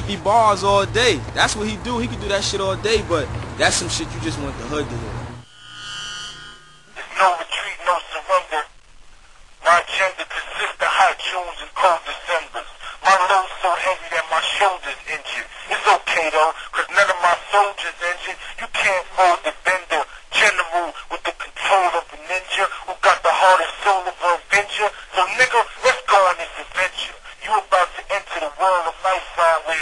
50 bars all day. That's what he do. He can do that shit all day, but that's some shit you just want the hood to hear. There's 为